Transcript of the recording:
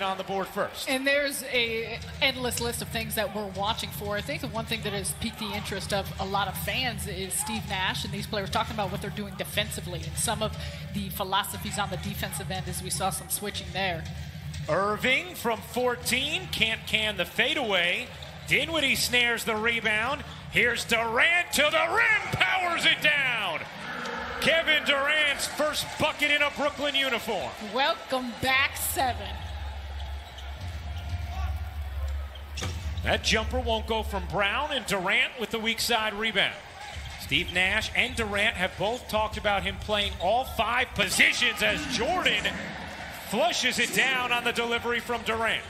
on the board first. And there's a endless list of things that we're watching for. I think the one thing that has piqued the interest of a lot of fans is Steve Nash and these players talking about what they're doing defensively and some of the philosophies on the defensive end as we saw some switching there. Irving from 14 can't can the fadeaway. Dinwiddie snares the rebound. Here's Durant to the rim, powers it down. Kevin Durant's first bucket in a Brooklyn uniform. Welcome back, seven. That jumper won't go from Brown and Durant with the weak side rebound. Steve Nash and Durant have both talked about him playing all five positions as Jordan flushes it down on the delivery from Durant.